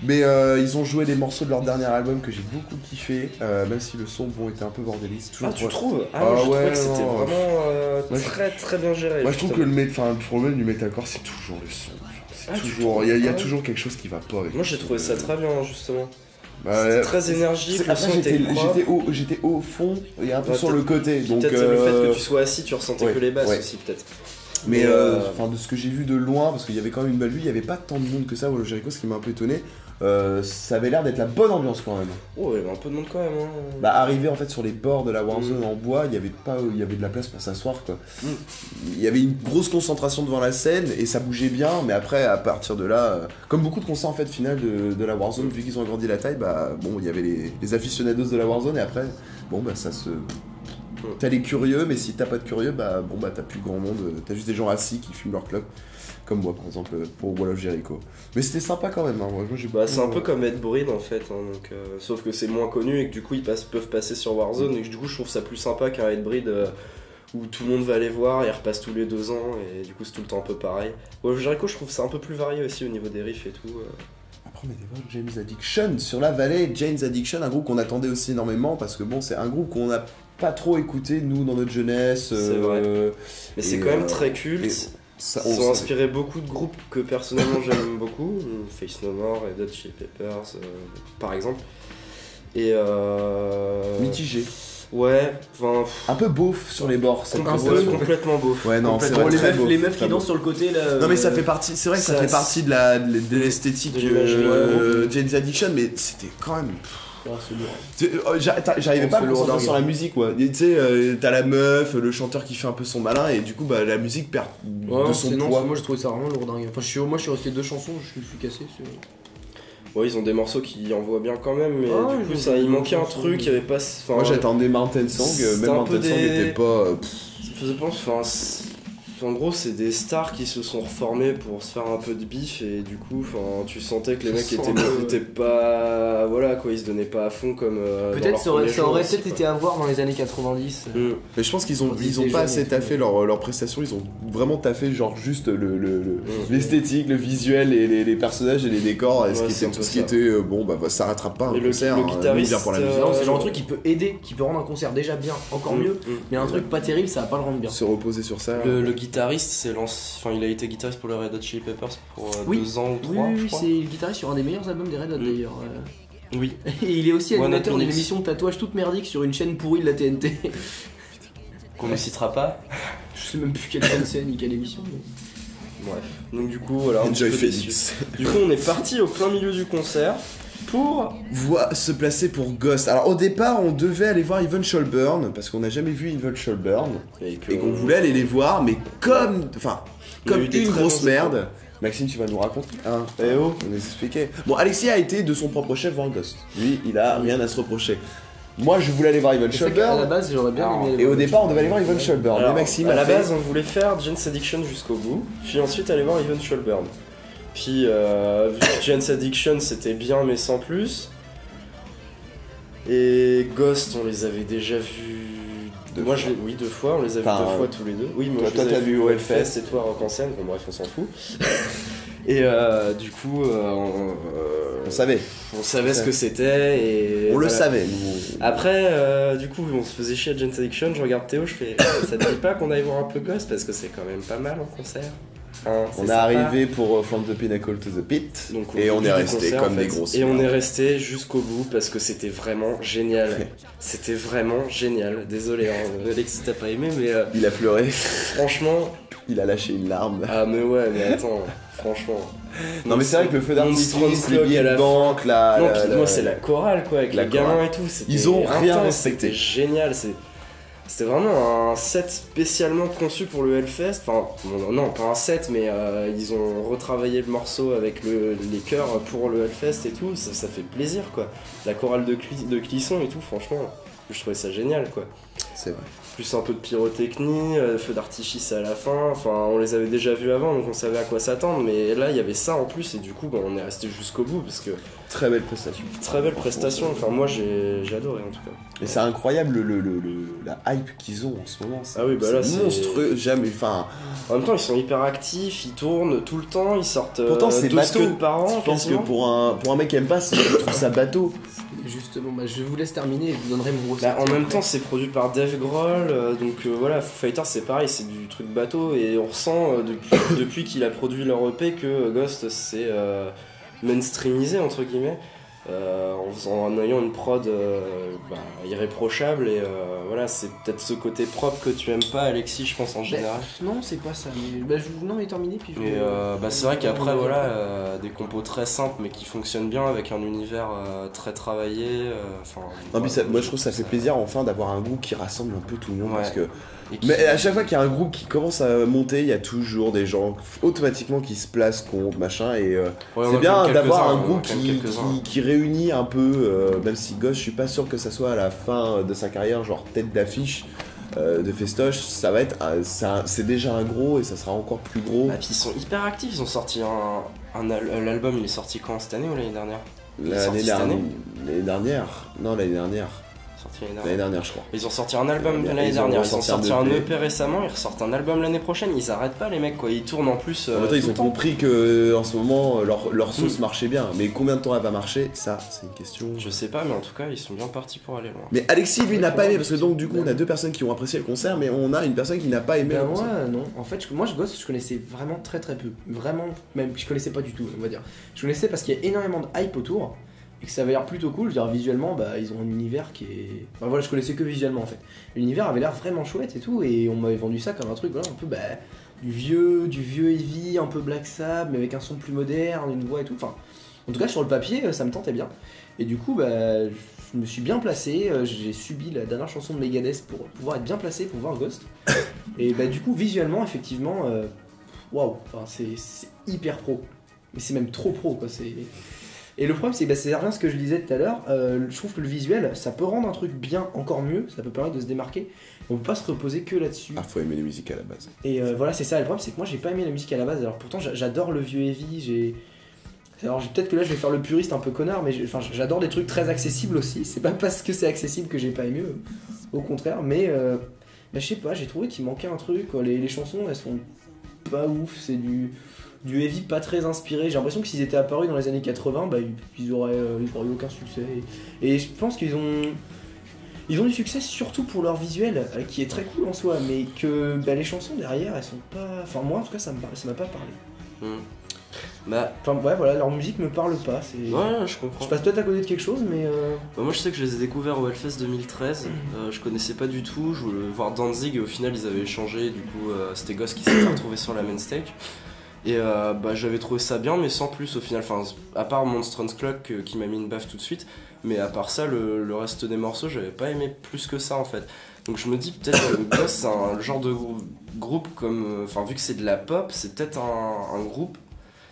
Mais euh, ils ont joué des morceaux de leur dernier album que j'ai beaucoup kiffé, euh, même si le son bon était un peu bordéliste. Toujours Ah, trouves Ah, Ah moi, je ouais, que c'était vraiment euh, Moi, très très bien géré. Moi je trouve que le, enfin, le problème du metalcore c'est toujours le son. Enfin, Ah, toujours, il y a, il y a Ah toujours quelque chose qui va pas avec. Moi j'ai trouvé ça très bien justement. Bah, ouais. très énergique, j'étais au, j'étais au fond et un peu Ouais, sur le côté. Donc, Peut-être le euh, fait que tu sois assis, tu ressentais ouais, que les basses ouais. aussi peut-être. Mais Mais, euh, euh, enfin, de ce que j'ai vu de loin, parce qu'il y avait quand même une belle vue, il n'y avait pas tant de monde que ça, of Jericho, ce qui m'a un peu étonné. Euh, ça avait l'air d'être la bonne ambiance quand même. Oh, il y avait un peu de monde quand même. Hein. Bah arrivé en fait sur les bords de la Warzone Mm. en bois, il y avait pas il y avait de la place pour s'asseoir quoi. Mm. Il y avait une grosse concentration devant la scène et ça bougeait bien, mais après à partir de là, euh, comme beaucoup de concerts en fait final de, de la Warzone, vu qu'ils ont agrandi la taille, bah bon il y avait les, les aficionados de la Warzone et après bon bah ça se T'as les curieux, mais si t'as pas de curieux, bah bon bah t'as plus grand monde, euh, t'as juste des gens assis qui fument leur club, comme moi par exemple euh, pour Wall of Jericho. Mais c'était sympa quand même, hein. moi j'ai Bah, c'est un peu comme Ed Breed en fait, hein, donc, euh, sauf que c'est moins connu et que du coup ils peuvent passer sur Warzone et que du coup je trouve ça plus sympa qu'un Ed Breed euh, où tout le monde va aller voir, il repasse tous les deux ans et du coup c'est tout le temps un peu pareil. Ouais, Jericho je trouve ça un peu plus varié aussi au niveau des riffs et tout. euh. Après, on était voir James Addiction sur la vallée. James Addiction, un groupe qu'on attendait aussi énormément parce que bon, c'est un groupe qu'on n'a pas trop écouté nous dans notre jeunesse. C'est euh, Mais c'est Et, quand même très et culte. Ça- Ils on ont inspiré beaucoup de groupes que personnellement j'aime (laughs) beaucoup, Face No More et Dutch Chili Peppers euh, par exemple. Et euh... mitigé, Ouais, enfin. un peu beauf sur les bords. cette un peu complètement beau. Ouais, non, c'est vrai, les meufs, les qui dansent sur le côté là. Non mais ça euh, fait partie, c'est vrai que ça, ça- fait partie de la de, de l'esthétique de de, l'imagerie euh, James Addiction, mais c'était quand même. Oh, J'arrivais pas à me lourd concentrer sur la musique quoi. Tu sais, euh, t'as la meuf, le chanteur qui fait un peu son malin et du coup bah la musique perd Ouais, de son c'est- non, poids. moi j'ai trouvé ça vraiment lourdingue. Enfin, je suis, moi je suis resté deux chansons, je suis, cassé. Ouais, ils ont des morceaux qui envoient bien quand même, mais Ah, du coup ça, il manquait un truc, il y avait pas. Moi j'attendais Mountain Song, euh, même un peu Mountain Song n'était pas. euh, pff, Ça faisait penser, enfin, en gros, c'est des stars qui se sont reformés pour se faire un peu de bif et du coup, enfin, tu sentais que les mecs étaient, un peu- étaient pas, voilà quoi, ils se donnaient pas à fond comme. euh, Peut-être ça aurait, peut-être été à voir dans les années 90. Mm. Mais je pense qu'ils ont, ils ils ont pas assez taffé leur, leur prestation, ils ont vraiment taffé genre juste le, le- le- Mm. l'esthétique, le visuel, et les, les personnages et les décors, et ce qui était, un tout ce qui était euh, bon bah ça rattrape pas un Et le- concert, le hein, guitariste, bien pour la euh, musique. C'est le genre Euh, de truc qui peut aider, qui peut rendre un concert déjà bien, encore Mm, mieux, mais un truc pas terrible, ça va pas le rendre bien. Se reposer sur ça. Le guitariste, c'est enfin, il a été guitariste pour le Red Hot Chili Peppers pour euh, Oui. deux ans ou Oui, trois, oui, oui, crois. c'est le guitariste sur un des meilleurs albums des Red Hot Mm. d'ailleurs. euh. Oui. (laughs) Et il est aussi animateur d'une émission de tatouage toute merdique sur une chaîne pourrie de la TNT. (laughs) Qu'on ne citera pas. (laughs) Je sais même plus quelle chaîne c'est ni quelle émission. mais- Bref. Donc du coup, voilà, un Enjoy. Phoenix. Du coup, on est parti au plein milieu du concert pour Voit se placer pour Ghost. Alors au départ, on devait aller voir Evan Scholburn parce qu'on n'a jamais vu Evan Scholburn et que- et qu'on voulait aller les voir, mais comme, enfin, comme une grosse merde. Maxime, tu vas nous raconter hein, Eh oh. On nous expliquer. Bon, Alexis a été de son propre chef voir Ghost. Lui, il a rien à se reprocher. Moi, je voulais aller voir la Scholburn. base, j'aurais bien Alors, aimé. Et au départ, on devait aller voir Evan Scholburn. Mais Maxime à a la fait- base, on voulait faire Jane's Addiction jusqu'au bout, puis ensuite aller voir Even Scholburn. Puis, euh, Jane's Addiction c'était bien, mais sans plus. Et Ghost, on les avait déjà vus. Deux Moi, fois. je les- oui, deux fois, on les a vus Enfin, deux fois tous les deux. Oui, moi toi- toi, t'as vu au Hellfest et toi Rock en scène, bon bref, on s'en fout. (laughs) Et euh, du coup, euh, on, euh, On savait. on savait ce que c'était et On le savait. Après, euh, du coup, on se faisait chier à Gen Addiction. Je regarde Théo, je fais ça te dit pas qu'on aille voir un peu Ghost? Parce que c'est quand même pas mal en concert. Hein, On est arrivé pour euh, From the Pinnacle to the Pit. Donc, et on est resté comme en des grosses Et on est resté jusqu'au bout parce que c'était vraiment génial. C'était vraiment génial. Désolé, hein, Alexis t'as pas aimé, mais euh, Il a pleuré, franchement, il a lâché une larme. ah mais ouais, mais attends, franchement. Non mais c'est vrai que le feu d'artifice, les billets à la de banque, la... Non, la- moi c'est la chorale quoi, avec la les gamins et tout. Ils ont rien respecté. C'était génial. c'est- C'était vraiment un set spécialement conçu pour le Hellfest. Enfin, non, pas un set, mais euh, ils ont retravaillé le morceau avec le- les chœurs pour le Hellfest et tout. Ça, fait plaisir quoi. La chorale de, de Clisson et tout, franchement, je trouvais ça génial quoi. C'est vrai. Plus un peu de pyrotechnie, euh, feu d'artifice à la fin. Enfin, on les avait déjà vus avant, donc on savait à quoi s'attendre. Mais là, il y avait ça en plus, et du coup, bah, on est resté jusqu'au bout parce que Très belle prestation. très belle prestation. Enfin, moi, j'ai adoré en tout cas. Et c'est incroyable le, le- le- la hype qu'ils ont en ce moment. c'est- Ah oui, bah là, c'est- monstrueux. Jamais. Enfin, En même temps, ils sont hyper actifs, ils tournent tout le temps, ils sortent euh, Pourtant, c'est 12 bateau. par an. je pense que pour un, pour un mec qui aime pas, c'est- je trouve (coughs) ça bateau. Justement, bah, je vous laisse terminer et vous donnerai mon gros Bah, en même temps, c'est produit par Dave Grohl, euh, donc euh, voilà, Foo Fighters c'est pareil, c'est du truc bateau, et on ressent euh, depuis, (coughs) qu'il a produit leur EP que Ghost c'est mainstreamisé entre guillemets, euh, en, faisant, en ayant une prod euh, bah, irréprochable, et euh, voilà, c'est peut-être ce côté propre que tu aimes pas, Alexis, je pense en Bah, général. non, c'est pas ça. Mais, bah, je... Non, mais terminé. Puis je Mais vais- euh, bah, c'est vrai qu'après, voilà, euh, des compos très simples mais qui fonctionnent bien avec un univers euh, très travaillé. euh, Enfin, Non, puis ça- moi je trouve ça fait plaisir enfin d'avoir un groupe qui rassemble un peu tout le monde Ouais. parce que Et qui- mais à chaque fois qu'il y a un groupe qui commence à monter il y a toujours des gens automatiquement qui se placent contre machin et euh, Ouais, c'est a bien d'avoir un groupe qui, qui, qui réunit un peu euh, même si Ghost je suis pas sûr que ça soit à la fin de sa carrière genre tête d'affiche euh, de festoche ça va être c'est déjà un gros et ça sera encore plus gros. Ah, puis ils sont hyper actifs, ils ont sorti un, un al- l'album, il est sorti quand cette année ou l'année dernière? L'année dernière année? l'année dernière non l'année dernière Sorti l'année l'année dernière. dernière je crois Ils ont sorti un album l'année dernière, ils ont sorti un EP. EP récemment, ils ressortent un album l'année prochaine, ils arrêtent pas les mecs quoi, ils tournent en plus. En euh, même temps, ils ont temps. compris que en ce moment leur, leur sauce Mm. marchait bien, mais combien de temps elle va marcher, ça c'est une question. Je sais pas, mais en tout cas, ils sont bien partis pour aller loin. Mais Alexis lui n'a pas aimé parce que donc du coup on a deux personnes qui ont apprécié le concert, mais on a une personne qui n'a pas aimé Ben le moi concert. non, en fait je- moi je Ghost je connaissais vraiment très très peu, vraiment même je connaissais pas du tout on va dire. Je connaissais parce qu'il y a énormément de hype autour et que ça avait l'air plutôt cool, je veux dire visuellement bah ils ont un univers qui est, enfin voilà je connaissais que visuellement en fait. L'univers avait l'air vraiment chouette et tout et on m'avait vendu ça comme un truc voilà un peu bah du vieux, du vieux heavy, un peu Black Sabbath mais avec un son plus moderne, une voix et tout. Enfin en tout cas sur le papier ça me tentait bien et du coup bah je me suis bien placé, euh, j'ai subi la dernière chanson de Megadeth pour pouvoir être bien placé pour voir Ghost. (coughs) Et bah du coup visuellement effectivement euh, waouh, enfin c'est c'est hyper pro. Mais c'est même trop pro quoi, c'est et le problème c'est que bah, c'est rien ce que je disais tout à l'heure, euh, je trouve que le visuel ça peut rendre un truc bien encore mieux, ça peut permettre de se démarquer. On peut pas se reposer que là-dessus. Ah faut aimer les musiques à la base. Et euh, voilà, c'est ça. Le problème, c'est que moi, j'ai pas aimé la musique à la base. Alors pourtant, j'a- j'adore le vieux heavy. J'ai. Alors peut-être que là, je vais faire le puriste un peu connard, mais j'adore des trucs très accessibles aussi. C'est pas parce que c'est accessible que j'ai pas aimé, euh, au contraire. Mais euh, bah, je sais pas, j'ai trouvé qu'il manquait un truc. quoi. Les, les chansons, elles sont pas ouf. C'est du du heavy pas très inspiré. J'ai l'impression que s'ils étaient apparus dans les années 80, bah, ils, auraient, euh, ils auraient eu aucun succès. Et, et je pense qu'ils ont. Ils ont du succès surtout pour leur visuel, euh, qui est très cool en soi, mais que bah, les chansons derrière, elles sont pas. Enfin, moi en tout cas, ça me par- ça m'a pas parlé. Hmm. Bah, Enfin, ouais, voilà, leur musique me parle pas. Ouais, je comprends. Je passe peut-être à côté de quelque chose, mais. euh, Bah, moi je sais que je les ai découverts au Hellfest 2013, Euh, je connaissais pas du tout, je voulais voir Danzig et au final ils avaient échangé, du coup euh, c'était Ghost qui s'était (coughs) retrouvé sur la main stage. Et euh, bah, j'avais trouvé ça bien mais sans plus au final, enfin à part Monstrous Clock euh, qui m'a mis une baffe tout de suite, mais à part ça le, reste des morceaux j'avais pas aimé plus que ça en fait. Donc je me dis peut-être que Ghost c'est un genre de grou- groupe comme, euh, enfin vu que c'est de la pop, c'est peut-être un groupe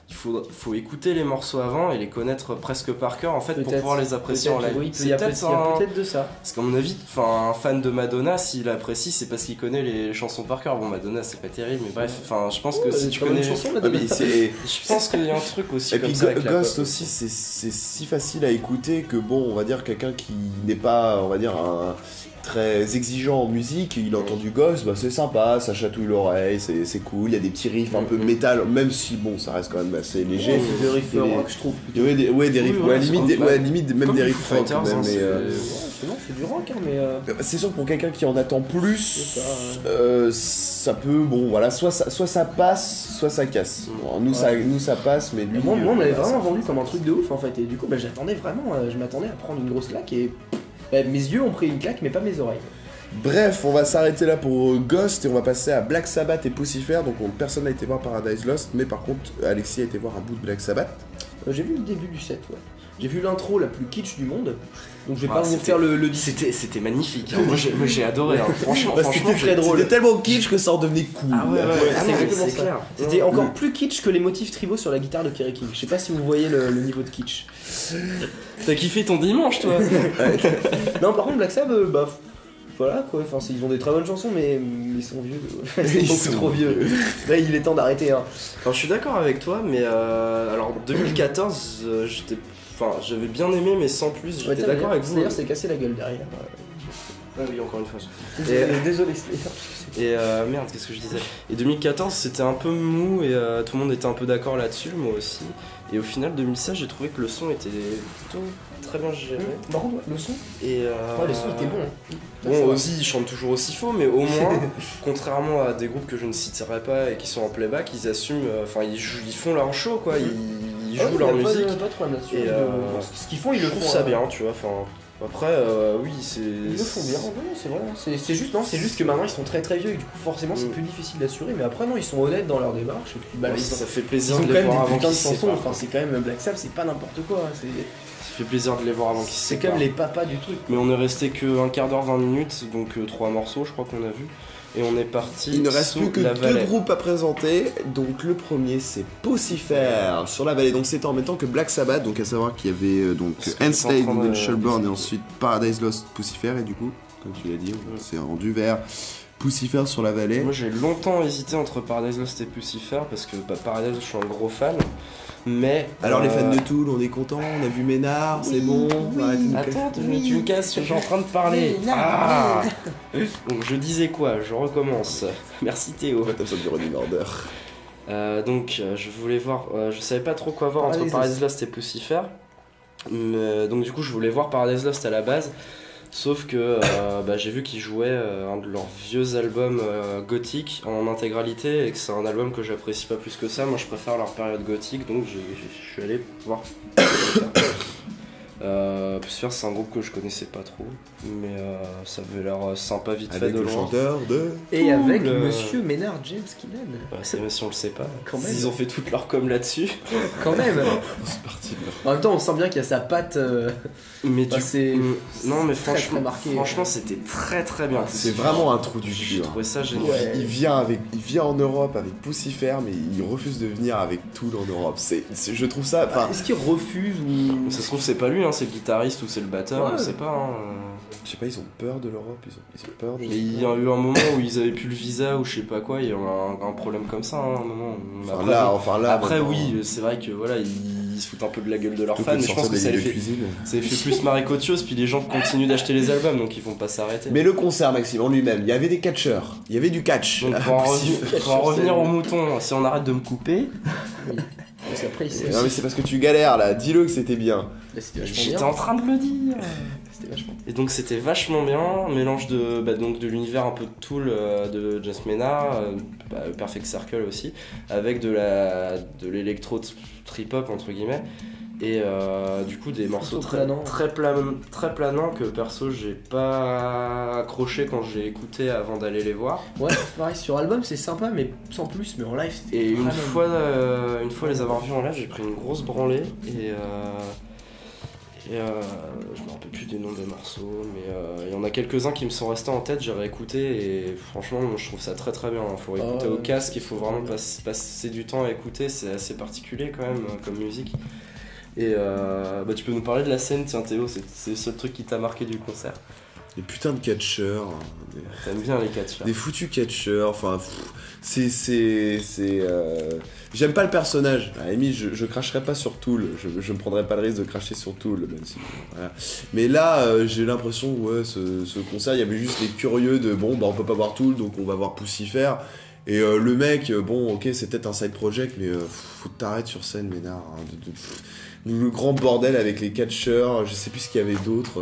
il faut, faut écouter les morceaux avant et les connaître presque par cœur en fait pour pouvoir les apprécier en live. Oui, il C'est peut-être un- peut-être de ça. parce qu'à mon avis, enfin, un fan de Madonna, s'il apprécie, c'est parce qu'il connaît les chansons par cœur. Bon, Madonna, c'est pas terrible, mais bref, enfin, je pense que si tu connais. chanson Ah, mais (laughs) Je pense qu'il y a un truc aussi Et comme puis ça avec Ghost aussi, c'est c'est si facile à écouter que bon, on va dire quelqu'un qui n'est pas, on va dire un, très exigeant en musique, il entend du Ghost, bah c'est sympa, ça chatouille l'oreille, c'est c'est cool, il y a des petits riffs un peu Mhm. métal, même si bon, ça reste quand même assez léger. C'est des riffs Il y a des- rock, je trouve. Ouais, des, ouais, des riffs, ouais, limite, des- comme- ouais, limite même comme des riffs même, hein, mais, c'est- euh, c'est non, c'est du rock, hein, mais. euh, c'est sûr que pour quelqu'un qui en attend plus, ça, euh, ça peut, bon voilà, soit ça, soit ça passe, soit ça casse. Alors, nous, ça, nous ça passe, mais lui. moi, moi, on m'avait vraiment vendu comme un truc de ouf en fait, et du coup, bah, j'attendais vraiment, euh, je m'attendais à prendre une grosse claque et. Bah, mes yeux ont pris une claque, mais pas mes oreilles. Bref, on va s'arrêter là pour euh, Ghost et on va passer à Black Sabbath et Pucifer. Donc on- personne n'a été voir Paradise Lost, mais par contre Alexis a été voir un bout de Black Sabbath. Euh, J'ai vu le début du set, ouais. J'ai vu l'intro la plus kitsch du monde, donc je vais Ah, pas vous c'était- faire le, le C'était, c'était magnifique. hein. Moi, j'ai, adoré. hein. Franchement, Bah, franchement, c'était très drôle. C'était tellement kitsch que ça en devenait cool. Ah ouais, ouais, ouais, ah c'est clair. C'était Ouais. encore plus kitsch que les motifs tribaux sur la guitare de Kerry King. Je sais pas si vous voyez le, le niveau de kitsch. T'as kiffé ton dimanche, toi (laughs) Non, par contre, Black Sabbath, euh, bah. Voilà quoi, enfin, ils ont des très bonnes chansons, mais ils sont vieux. ils (laughs) Ils sont trop vieux. Là, il est temps d'arrêter. Hein. Alors, je suis d'accord avec toi, mais euh, alors 2014, euh, j'étais, enfin, j'avais bien aimé, mais sans plus. J'étais d'accord avec vous. D'ailleurs, c'est cassé la gueule derrière. Ah oui, encore une fois. Désolé, désolé, c'est- Et euh, merde, qu'est-ce que je disais? Et 2014, c'était un peu mou et euh, tout le monde était un peu d'accord là-dessus, moi aussi. Et au final, 2016, j'ai trouvé que le son était plutôt très bien géré. Par contre, ouais, le son, Et euh, ouais, le son était bon. Bon, aussi, ils chantent toujours aussi faux, mais au moins, (laughs) contrairement à des groupes que je ne citerai pas et qui sont en playback, ils assument, euh, enfin, ils, font leur show, quoi, ils, ils Ah jouent ouais, leur musique. Et, euh, Ce qu'ils font, ils le font. ça hein. bien, tu vois, enfin. Après, euh, oui, c'est. Ils le font bien, non, c'est vrai. hein. C'est c'est juste, non, c'est juste que maintenant ils sont très très vieux et du coup forcément c'est Mm. plus difficile d'assurer. Mais après non, ils sont honnêtes dans leur démarche et puis bah, Ouais, ils, ça ont, fait ils plaisir ont de quand les même voir des avant putains de chansons. Enfin c'est quand même Black Sabbath, c'est pas n'importe quoi. hein. C'est Ça fait plaisir de les voir avant qu'ils se c'est comme les papas du truc. Mais on est resté que un quart d'heure, 20 minutes, donc euh, trois morceaux, je crois qu'on a vu. Et on est parti. Il ne reste plus que deux vallée. groupes à présenter. Donc le premier c'est Pucifer sur la vallée. Donc c'était en même temps que Black Sabbath. Donc à savoir qu'il y avait euh, donc Enslaved, Nigel Shelburne et ensuite Paradise Lost, Pucifer et du coup, comme tu l'as dit, on s'est rendu vers Pucifer sur la vallée. Moi j'ai longtemps hésité entre Paradise Lost et Pucifer parce que bah, Paradise je suis un gros fan. Mais. Alors les euh, fans de Tool, on est content, on a vu Ménard, c'est bon. nous Attends, tu, Oui. tu me casses, je suis en train de parler. Oui, non, Ah. (laughs) Donc je disais quoi? Je recommence. Merci Théo. Du running order. Euh, donc euh, je voulais voir, euh, je savais pas trop quoi voir entre Paradise Paradise Lost et Pucifer. Mais, donc du coup je voulais voir Paradise Lost à la base. Sauf que euh, bah, j'ai vu qu'ils jouaient euh, un de leurs vieux albums euh, gothiques en intégralité et que c'est un album que j'apprécie pas plus que ça. Moi je préfère leur période gothique donc je suis allé voir. Euh, c'est un groupe que je connaissais pas trop mais euh, ça avait l'air euh, sympa vite fait de le loin. chanteur de. Et avec le- Monsieur Ménard James Killen. Ouais, c'est même si on le sait pas. Quand même. Ils ont fait toute leur com là-dessus. Quand même. (laughs) C'est parti de là. En même temps, on sent bien qu'il y a sa patte. euh, Mais Bah, c'est- non mais très, franchement, très marqué. franchement c'était très très bien. C'est vraiment un trou du J'ai cul. hein. trouvé ça Il- génial. Ouais. Il vient avec, il vient en Europe avec Pucifer, mais il refuse de venir avec Tool en Europe. C'est, c'est- je trouve ça. Enfin, Est-ce qu'il refuse ou. Ça se trouve c'est pas lui, hein, c'est le guitariste ou c'est le batteur, Ouais. on sait pas. hein. je sais pas, ils ont peur de l'Europe, ils ont, ils ont peur. De... Mais il y a eu un moment où ils avaient plus le visa ou je sais pas quoi, il y a eu un, un problème comme ça, hein, un moment. Enfin Après, là, bon, enfin là. après, maintenant, oui, c'est vrai que voilà, ils, ils se foutent un peu de la gueule de leurs fans, mais je pense que ça les fait, cuisine. ça les fait plus marrer qu'autre chose, puis les gens continuent d'acheter les albums donc ils vont pas s'arrêter. Mais le concert, Maxime, en lui-même, il y avait des catcheurs, il y avait du catch. Donc (laughs) pour en, revenir, pour en revenir au mouton, si on arrête de me couper, Parce qu'après, il s'est. Non mais c'est parce que tu galères là, dis-le que c'était bien. J'étais en train de le dire. C'était vachement Et donc c'était vachement bien, mélange de, bah, donc de l'univers un peu de Tool euh, de James Maynard, euh, bah, Perfect Circle aussi, avec de la de l'électro trip hop entre guillemets, et euh, du coup des morceaux très planants. très, plan- très planants que perso j'ai pas accroché quand j'ai écouté avant d'aller les voir. Ouais, pareil, sur album c'est sympa, mais sans plus, mais en live c'était. Et une fois, euh, une fois les avoir vus en live, j'ai pris une grosse branlée et, euh, et euh, je me rappelle plus des noms des morceaux, mais euh, il y en a quelques-uns qui me sont restés en tête, j'ai réécouté et franchement, moi, je trouve ça très très bien. Il faut écouter Ah ouais, au casque, il faut vraiment pas- passer du temps à écouter, c'est assez particulier quand même euh, comme musique. Et euh, bah, tu peux nous parler de la scène, tiens Théo, c'est le seul truc qui t'a marqué du concert. Des putains de catcheurs. hein, des- T'aimes bien les catchers. Des foutus catcheurs, enfin, pff, c'est. c'est. c'est. euh, J'aime pas le personnage. La limite, je, cracherai pas sur Tool. Je, je me prendrai pas le risque de cracher sur Tool, même si. Mais là, euh, j'ai l'impression, ouais, ce, ce concert, il y avait juste les curieux de bon, bah on peut pas voir Tool, donc on va voir Poussifer. Et euh, le mec, euh, bon, ok, c'est peut-être un side project, mais faut t'arrêtes sur scène, Ménard. hein, le grand bordel avec les catcheurs, je sais plus ce qu'il y avait d'autre.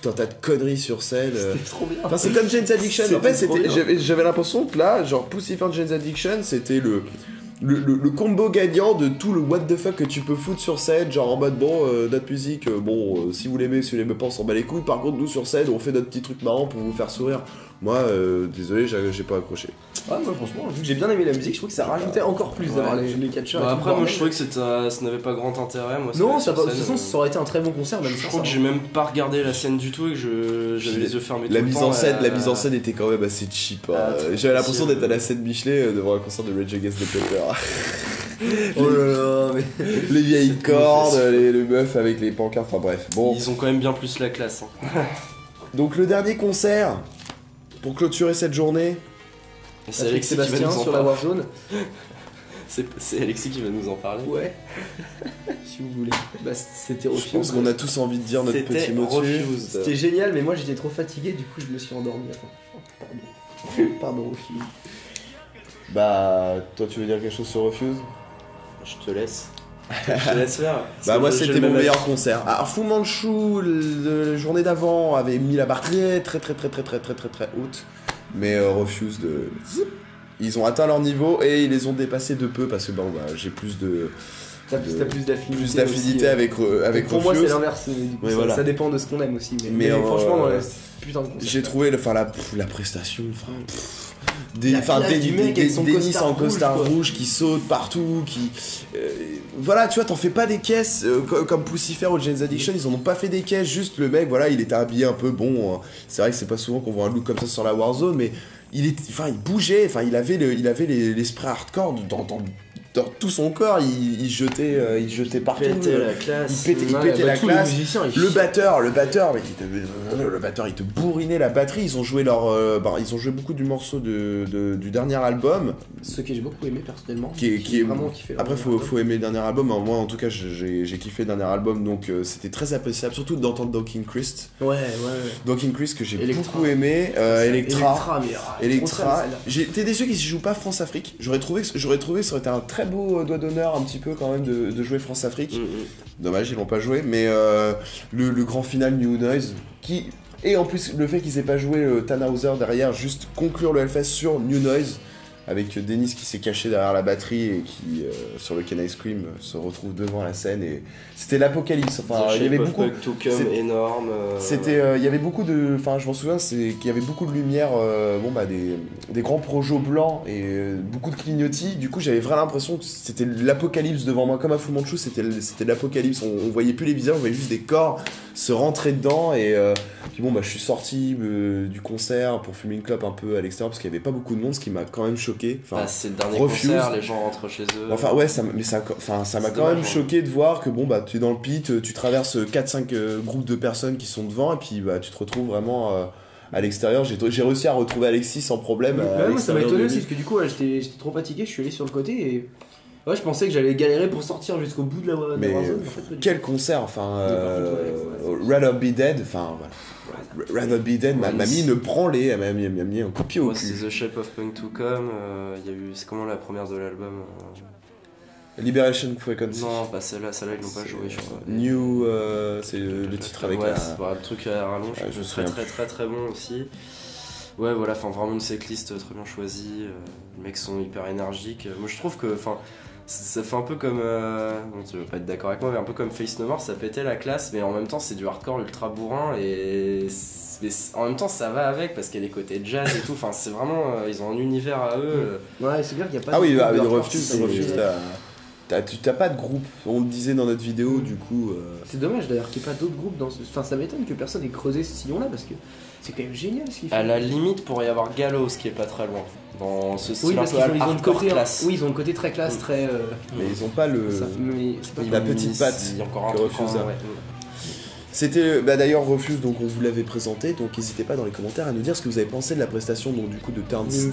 Tout un tas de conneries sur scène. euh. C'était trop bien. Enfin, c'est comme Jane's Addiction. En fait, C'était j'avais, l'impression que là, genre Pussyfer Jane's Addiction, c'était le, le, le- le combo gagnant de tout le what the fuck que tu peux foutre sur scène. Genre en mode, bon, euh, notre musique, euh, bon, euh, si vous l'aimez, si vous l'aimez pas, on s'en bat les couilles. Par contre, nous sur scène, on fait notre petit truc marrant pour vous faire sourire. Moi, désolé, j'ai, j'ai pas accroché. Ouais, moi franchement, vu que j'ai bien aimé la musique, je trouve que ça rajoutait encore plus d'avoir les, les catcheurs. Bah, après, moi je trouvais que euh, ça n'avait pas grand intérêt. Moi, Non, ça de toute façon, ça aurait été un très bon concert, même Je crois ça. que j'ai même pas regardé la scène du tout et que j'avais les yeux fermés. La tout le mise temps, en scène, euh, la mise en scène était quand même assez cheap. hein. Ah, J'avais l'impression d'être à la scène Michelet euh, devant un concert de Rage Against the Pepper. (laughs) Oh là là, mais. (laughs) les vieilles cordes, les, les meufs avec les pancartes, enfin bref. Bon. Ils ont quand même bien plus la classe. hein. Donc le dernier concert, pour clôturer cette journée, C'est Alexis qui va Sébastien nous en sur la parler. Warzone. (laughs) C'est, Alexis qui va nous en parler. Ouais. (laughs) si vous voulez. Bah, c'était je Refuse. pense qu'on a tous envie de dire notre petit mot. Refused. C'était génial, mais moi j'étais trop fatigué, du coup je me suis endormi. Pardon. (laughs) Pardon, Refuse. Bah, toi tu veux dire quelque chose sur Refuse? Je te laisse. je te laisse faire. Bah moi c'était mon meilleur concert. Alors Fu Manchu, le- la journée d'avant, avait mis la barre très très très très très très très très très haute. Mais euh, Refuse de... Ils ont atteint leur niveau et ils les ont dépassés de peu parce que bon bah j'ai plus de T'as plus, plus d'affinité. plus avec euh, avec Pour moi, c'est l'inverse. Ouais, ça, voilà. ça dépend de ce qu'on aime aussi. Mais, Mais, mais euh, franchement, euh. J'ai trouvé le- la, la prestation, enfin des, des, du mec des- son Denis costard en costard rouge qui saute partout, qui euh, voilà, tu vois, t'en fais pas des caisses euh, co- comme Poussifer ou Jane's Addiction, ils en ont pas fait des caisses, juste le mec, voilà, il était habillé un peu bon. hein. C'est vrai que c'est pas souvent qu'on voit un look comme ça sur la Warzone, mais il est, enfin, il bougeait, enfin, il avait le, il avait les- l'esprit hardcore dans, dans, dans tout son corps, il, il jetait, euh, il jetait partout. Pétait euh, la classe. il pétait- il bah, la classe. Le batteur, le batteur, mais il te, le batteur, il te bourrinait la batterie. Ils ont joué leur, euh, bah, ils ont joué beaucoup du morceau de, de- du dernier album. Ce que j'ai beaucoup aimé personnellement. Qui est- qui est- vraiment kiffé. Après, faut, album. faut aimer le dernier album. Moi, en tout cas, j'ai j'ai kiffé le dernier album, donc euh, c'était très appréciable, surtout d'entendre Dawkins Christ. Ouais, ouais, ouais. Dawkins Christ que j'ai beaucoup aimé. Electra. Electra, ah, Electra, été déçu qu'ils ne jouent pas France-Afrique? J'aurais trouvé, j'aurais trouvé ça aurait été un très beau euh, doigt d'honneur un petit peu quand même de, de jouer France-Afrique. Mm, mm. Dommage, ils l'ont pas joué, mais euh, le, le grand final New Noise, qui. Et en plus, le fait qu'ils aient pas joué euh, Tannhauser derrière, juste conclure le Hellfest sur New Noise, avec Denis qui s'est caché derrière la batterie et qui, euh, sur le Can Ice Cream, euh, se retrouve devant la scène. et C'était l'apocalypse. Enfin, il y avait beaucoup. Énorme. euh, C'était, euh, il y avait beaucoup de, enfin, je m'en souviens, c'est qu'il y avait beaucoup de lumière, euh, bon bah des, des grands projets blancs et beaucoup de clignotis. Du coup, j'avais vraiment l'impression que c'était l'apocalypse devant moi, comme à Fu Manchu, c'était, l'apocalypse. On, on voyait plus les visages, on voyait juste des corps se rentrer dedans. Et puis bon, bah, je suis sorti du concert pour fumer une clope un peu à l'extérieur parce qu'il y avait pas beaucoup de monde, ce qui m'a quand même choqué. Enfin, bah, c'est le dernier Refused. concert, les gens rentrent chez eux. Enfin ouais, ça, mais ça, enfin, ça m'a quand même dommage, hein. choqué de voir que bon bah tu es dans le pit, tu traverses 4-5 euh, groupes de personnes qui sont devant et puis bah tu te retrouves vraiment euh, à l'extérieur. J'ai j'ai réussi à retrouver Alexis sans problème. à Ouais, moi ça m'a étonné aussi parce que du coup ouais, j'étais j'étais trop fatigué, je suis allé sur le côté et ouais je pensais que j'allais galérer pour sortir jusqu'au bout de la, de la Mais, en fait, tout. Quel concert, enfin, euh, ouais, Rather Be Dead, enfin voilà. Rather Be Dead m'a Ouais, m'a mis c'est- une branlée, elle m'a mis, un coup de pied au Moi, cul. c'est The Shape of Punk to Come. euh, Il y a eu. C'est comment la première de l'album euh, Liberation Frequency. Non, pas celle-là, celle-là ils l'ont pas joué, je crois. euh, New, c'est le, titre avec ouais, la. le truc à rallonge, Ouais, je très très très très bon aussi. Ouais, voilà, enfin vraiment une setlist très bien choisie. les mecs sont hyper énergiques. Moi je trouve que, enfin, ça fait un peu comme. euh, bon, tu vas pas être d'accord avec moi, mais un peu comme Face No More, ça pétait la classe, mais en même temps c'est du hardcore ultra bourrin et. mais en même temps ça va avec parce qu'il y a des côtés jazz et tout, enfin c'est vraiment. euh, ils ont un univers à eux. Ouais, c'est clair qu'il n'y a pas Ah de oui, groupe bah, de il hardcore refuse, fait- t'as- t'as- tu- T'as pas de groupe, on le disait dans notre vidéo, du coup. euh, C'est dommage d'ailleurs qu'il n'y ait pas d'autres groupes dans ce. Enfin, ça m'étonne que personne ait creusé ce sillon-là parce que c'est quand même génial ce qu'ils font. À la limite, pourrait y avoir Gallows qui est pas très loin. Dans ce style Oui, un parce peu qu'ils ont, ils ont le côté. classe. Oui, ils ont le côté très classe, Mm. très. euh, Mais ils ont pas le. ça. Mais pas La petite patte Il y a encore un truc en- ouais. C'était bah, d'ailleurs Refuse, donc on vous l'avait présenté, donc n'hésitez pas dans les commentaires à nous dire ce que vous avez pensé de la prestation, donc du coup de Turnstile,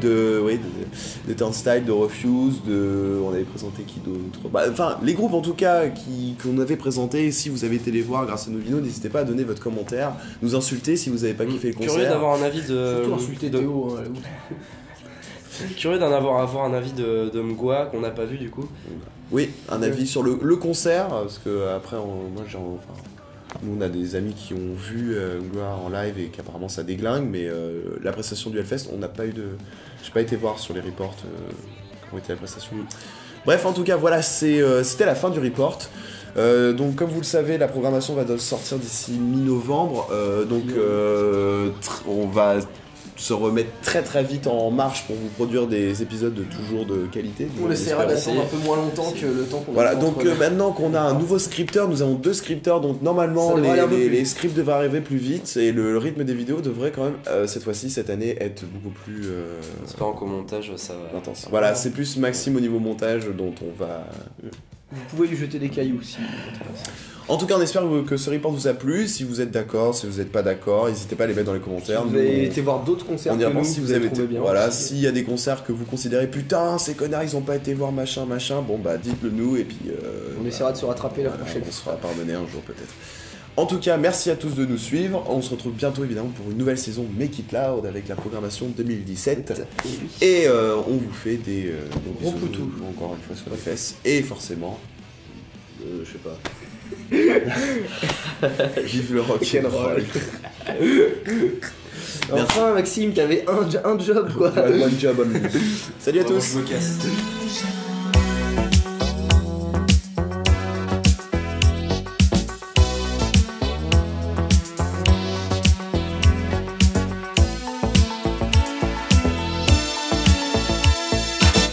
de, oui, de, de Turnstile, de Refuse, de, on avait présenté qui d'autre, bah, enfin les groupes en tout cas qui qu'on avait présenté. Si vous avez été les voir grâce à nos vidéos, n'hésitez pas à donner votre commentaire, nous insulter si vous avez pas kiffé le concert. Curieux d'avoir un avis de. Surtout insulter de- Théo. hein, (laughs) Curieux d'en avoir, avoir un avis de, de Mgwa qu'on n'a pas vu du coup. Oui, un avis sur le, le concert, parce que après, on- moi, j'ai, enfin, nous, on a des amis qui ont vu euh, Gloire en live et qu'apparemment ça déglingue, mais euh, la prestation du Hellfest, on n'a pas eu de, j'ai pas été voir sur les reports euh, comment était la prestation. Bref, en tout cas, voilà, c'était la fin du report. Donc, comme vous le savez, la programmation va sortir d'ici mi-novembre. Donc, euh, on va se remettre très très vite en marche pour vous produire des épisodes de toujours de qualité. On essaiera d'attendre un peu moins longtemps que le temps qu'on a Voilà, donc euh, maintenant qu'on a un nouveau scripteur, nous avons deux scripteurs, donc normalement les, scripts devraient arriver plus vite et le, le rythme des vidéos devrait quand même, euh, cette fois-ci, cette année, être beaucoup plus euh, Espérant qu'au montage ça va. intense. Voilà, c'est plus Maxime au niveau montage dont on va... Vous pouvez lui jeter des cailloux si. En tout cas, on espère que ce report vous a plu. Si vous êtes d'accord, si vous n'êtes pas d'accord, n'hésitez pas à les mettre dans les Si commentaires. vous avez été voir d'autres concerts on que nous, si vous vous avez été. bien. Voilà, s'il y a des concerts que vous considérez putain, ces connards ils ont pas été voir machin machin, bon bah dites-le nous et puis. euh, On bah, essaiera de se rattraper la voilà, prochaine On se fera pardonner un jour peut-être. En tout cas, merci à tous de nous suivre. On se retrouve bientôt évidemment pour une nouvelle saison Make It Loud avec la programmation 2017. Et euh, on vous fait des euh, Gros poutous. encore une fois sur les fesses. Et forcément, euh, je sais pas. (laughs) Vive le rock and roll. Enfin, Maxime, t'avais un, un job quoi. One job on me. Salut à tous. je me casse.